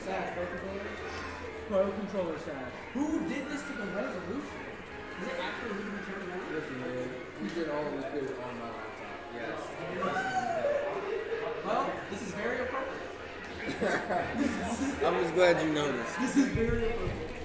Sash, pro controller. Pro controller sash. Who did this to the resolution? Is it actually who we turned around? Yes, we did. Did all we could on my laptop. Yes. Well, this is very appropriate. I'm just glad you noticed. This is very appropriate.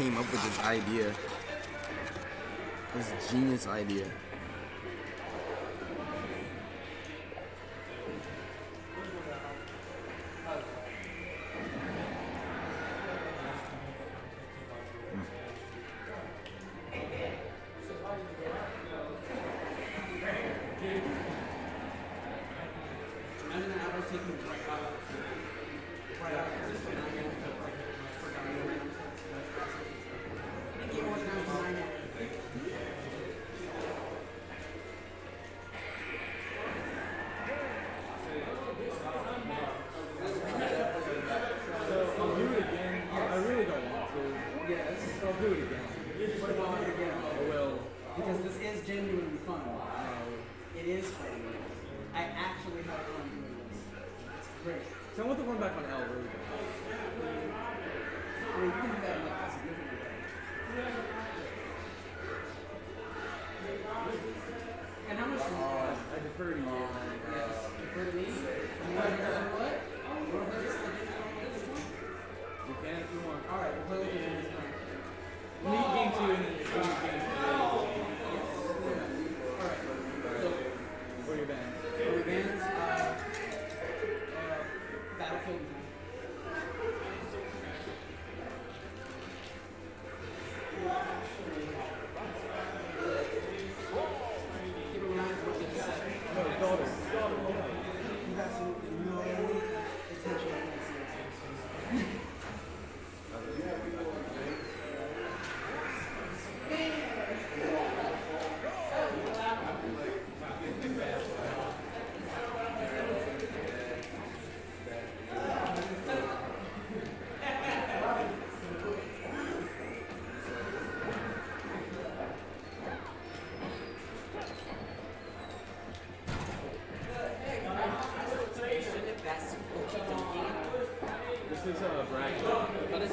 Came up with this idea? This genius idea. I was taking right out. Right out great. So good again. We could for the battle again. Well, because this is genuinely fun. It is playing. I actually thought one. That's great. So, want the one back on L really bad.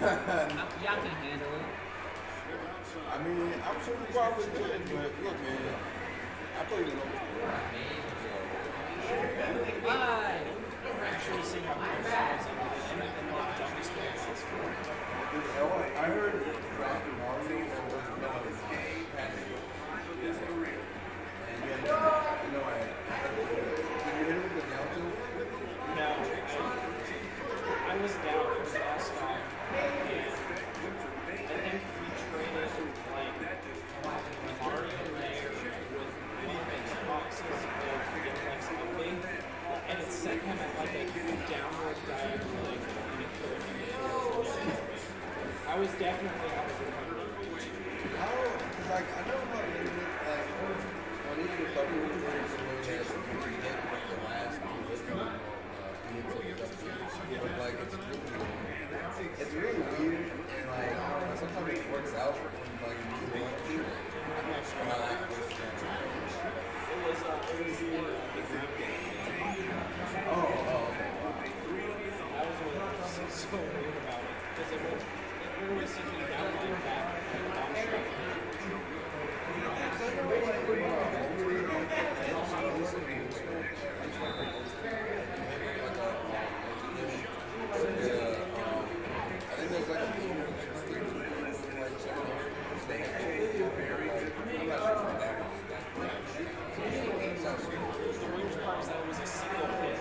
Y'all can handle it. I mean, I'm sure we probably could, but look, man, I played it over. Bye. Actually, sing my songs and shoot them off jump scares. I heard Dr. Marley uh, or was it no, it's gay Patrick. And you had to, you know, I, did you hit him with the down too? No, I, I was down for the last stop, and I think we traded like Mario Mayer with one of his boxes of Reflex Ugly, sent him at like a downward diagonal like I was definitely out of the. How, like, I know about Indy, like, on each there's a way that you can get like the last uh, the. But like, it's really, it's really weird, and like, don't know, sometimes it works out like you uh, uh. Oh, oh, weird about it because it was it literally sent me down my back and down straight. The weird part is that it was a single hit.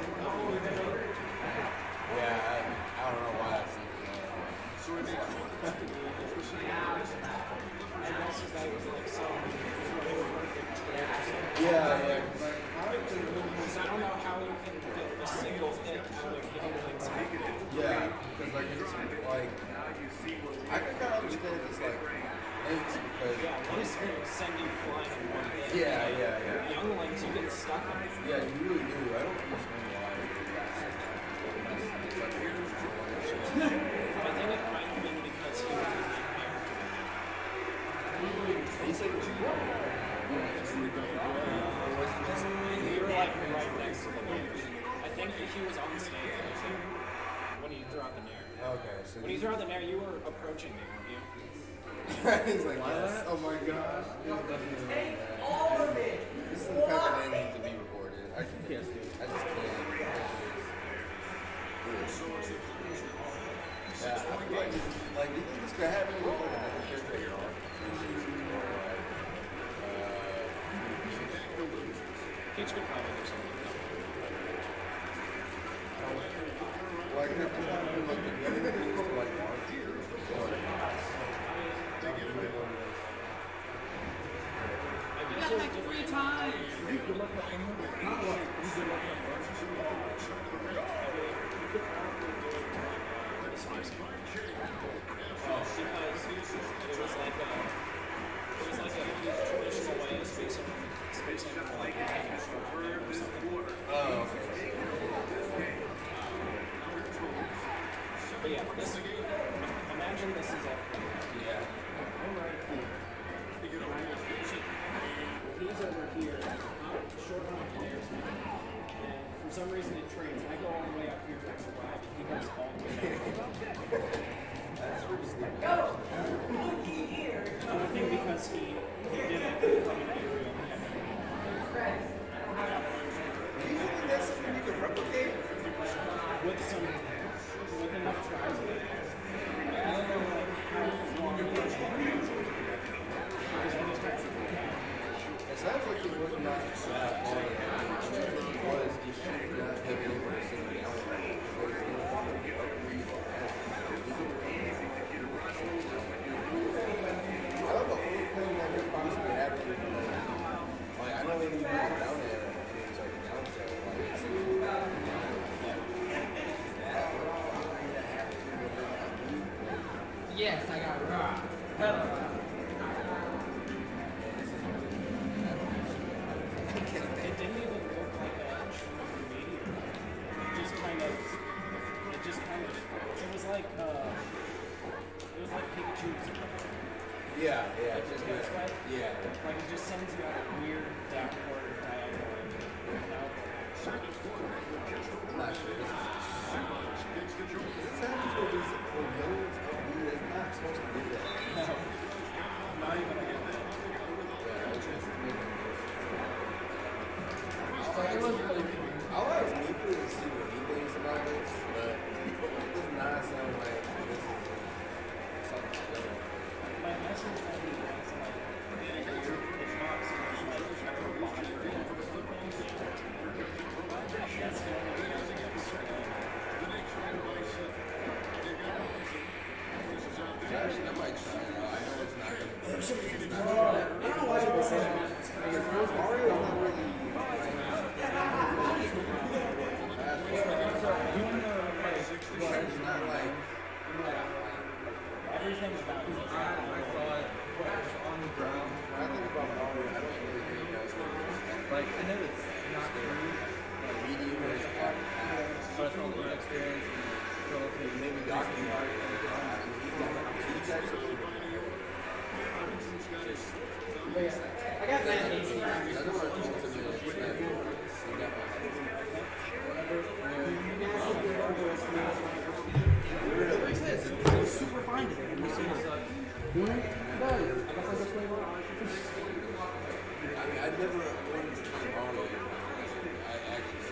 Yeah, I, I don't know why that's I guess is that it was like some perfect trade or something. Yeah, yeah. Because I don't know how you can get a single hit out of hitting like something. Yeah, because like it's like I can kind understand it's like links because Yeah, one is going to send you flying in one hit. yeah, yeah, yeah, Young links, you get stuck in yeah. You really do. I don't understand why. It's like I think it might have been because he was in that he said And we were like right next to the bench. I think he was on stage when he threw out the nair. okay. So When he threw out the nair, you were approaching me, weren't you? he's like, yes. Oh my gosh. Take all of it. This is the that it needs to be recorded. I can't Yes, dude. I just can't. Yeah, I feel like, like, you think this could happen with like another character you're on? Or uh, Peach could probably do something. like, could this happen like the beginning of like March? Or, You got like three times. Because it was like a, it was like a traditional way of spacing, spacing like a short nair or something. oh, okay. But yeah, this, imagine this is a, Yeah. I'm right here. He's over here, I'm short on players now. And for some reason it trades. I go all the way up here to survive. He goes all the way down. I think because he, he didn't come in aerial heavy. Do you think that's something you can replicate? With some, with enough tries. I don't know like how long it was. Because I just had It sounds like it was not that hard. It was just not heavy able to sit down. So it's gonna be up where you I love the only thing that could possibly happen. Like, I know when you go down there, it's like a down show. Like, it's Yes, I got robbed. Hella robbed. It didn't even look like a true meteor. It just kind of, it just kind of, it was like, uh, it was like Pikachu's. Yeah, yeah, Like just the Pikachu way. yeah. Like it just sends you a weird downward diagonal. I'm not sure. This is, this happens for just for millions of you. It's not supposed to do that. No. Not even a little bit. Yeah, it's just making It was really cool. I'll ask Nico to see what he thinks about this, but it does not sound like this is something good. My message that he was like, it's not I might try it out. I know it's not gonna be. It's not I don't know why people say that. because Mario is not really fast. You wanna like But like Everything about. I, thought on the ground, I think about Mario, I don't like I know it's not medium is the experience relative maybe. He's got he's actually But yeah, I got that AC. that's what I told him to do. He definitely It's super fine today. I'm just saying. I mean, I never wanted to play I actually.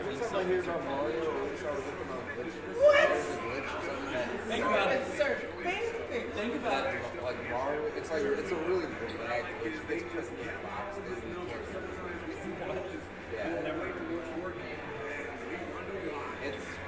Every time I hear about Mario, or we start looking on glitches. What? There's a glitch or something that- Think about it. Sir, fanfic. Think about it. Like Mario, it's like it's a really bad glitch. They just box this and you can't do it. Yeah. It's